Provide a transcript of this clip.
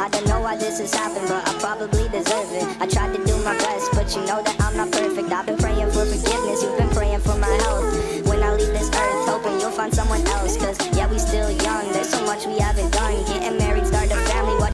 I don't know why this has happened, but I probably deserve it. I tried to do my best, but you know that I'm not perfect. I've been praying for forgiveness, you've been praying for my health. When I leave this earth, hoping you'll find someone else. Cause yeah, we still young, there's so much we haven't